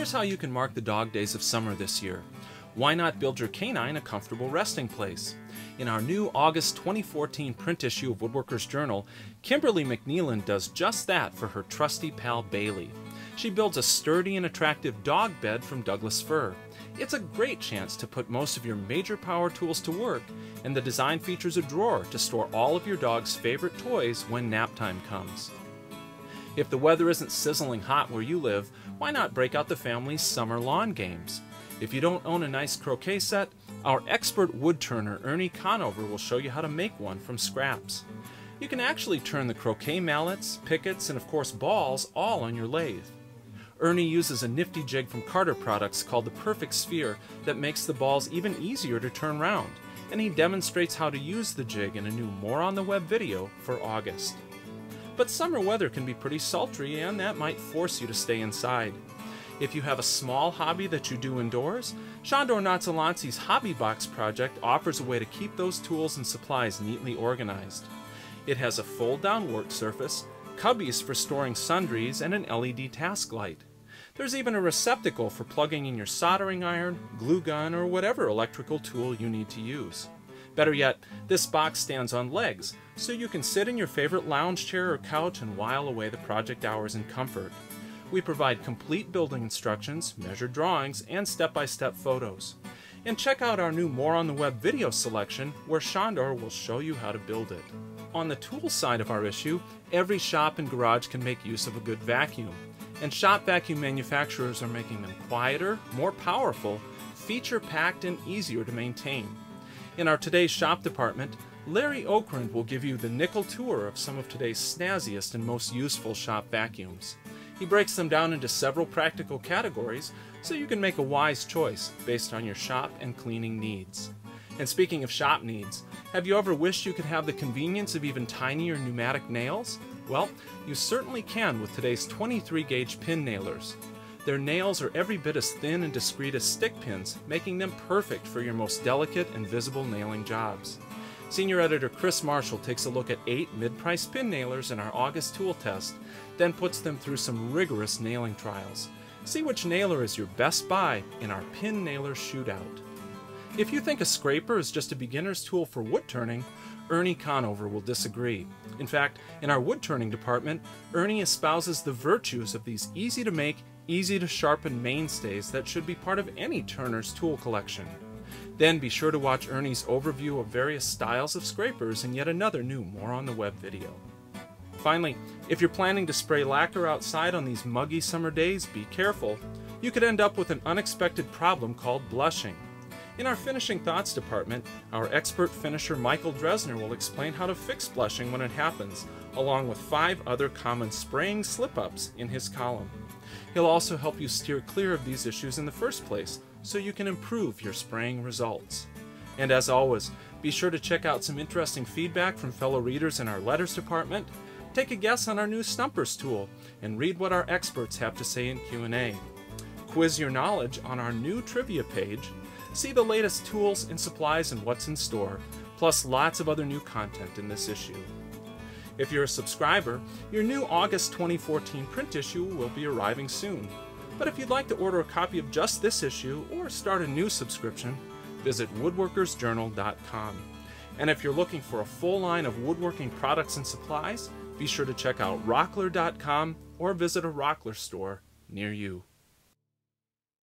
Here's how you can mark the dog days of summer this year. Why not build your canine a comfortable resting place? In our new August 2014 print issue of Woodworkers Journal, Kimberly McNeelan does just that for her trusty pal Bailey. She builds a sturdy and attractive dog bed from Douglas fir. It's a great chance to put most of your major power tools to work, and the design features a drawer to store all of your dog's favorite toys when nap time comes. If the weather isn't sizzling hot where you live, why not break out the family's summer lawn games? If you don't own a nice croquet set, our expert wood turner Ernie Conover will show you how to make one from scraps. You can actually turn the croquet mallets, pickets, and of course balls all on your lathe. Ernie uses a nifty jig from Carter Products called the Perfect Sphere that makes the balls even easier to turn round, and he demonstrates how to use the jig in a new More on the Web video for August. But summer weather can be pretty sultry, and that might force you to stay inside. If you have a small hobby that you do indoors, Sandor Nagyszalanczy's Hobby Box project offers a way to keep those tools and supplies neatly organized. It has a fold-down work surface, cubbies for storing sundries, and an LED task light. There's even a receptacle for plugging in your soldering iron, glue gun, or whatever electrical tool you need to use. Better yet, this box stands on legs, so you can sit in your favorite lounge chair or couch and while away the project hours in comfort. We provide complete building instructions, measured drawings, and step-by-step photos. And check out our new More on the Web video selection, where Sandor will show you how to build it. On the tool side of our issue, every shop and garage can make use of a good vacuum. And shop vacuum manufacturers are making them quieter, more powerful, feature-packed, and easier to maintain. In our Today's Shop department, Larry Okrend will give you the nickel tour of some of today's snazziest and most useful shop vacuums. He breaks them down into several practical categories so you can make a wise choice based on your shop and cleaning needs. And speaking of shop needs, have you ever wished you could have the convenience of even tinier pneumatic nails? Well, you certainly can with today's 23 gauge pin nailers. Their nails are every bit as thin and discreet as stick pins, making them perfect for your most delicate and visible nailing jobs. Senior editor Chris Marshall takes a look at eight mid-price pin nailers in our August tool test, then puts them through some rigorous nailing trials. See which nailer is your best buy in our pin nailer shootout. If you think a scraper is just a beginner's tool for wood turning, Ernie Conover will disagree. In fact, in our wood turning department, Ernie espouses the virtues of these easy to make, easy to sharpen mainstays that should be part of any turner's tool collection. Then be sure to watch Ernie's overview of various styles of scrapers in yet another new More on the Web video. Finally, if you're planning to spray lacquer outside on these muggy summer days, be careful. You could end up with an unexpected problem called blushing. In our Finishing Thoughts department, our expert finisher Michael Dresdner will explain how to fix blushing when it happens, along with five other common spraying slip-ups in his column. He'll also help you steer clear of these issues in the first place, so you can improve your spraying results. And as always, be sure to check out some interesting feedback from fellow readers in our letters department, take a guess on our new Stumpers tool, and read what our experts have to say in Q&A. Quiz your knowledge on our new trivia page, see the latest tools and supplies and what's in store, plus lots of other new content in this issue. If you're a subscriber, your new August 2014 print issue will be arriving soon. But if you'd like to order a copy of just this issue or start a new subscription, visit woodworkersjournal.com. And if you're looking for a full line of woodworking products and supplies, be sure to check out rockler.com or visit a Rockler store near you.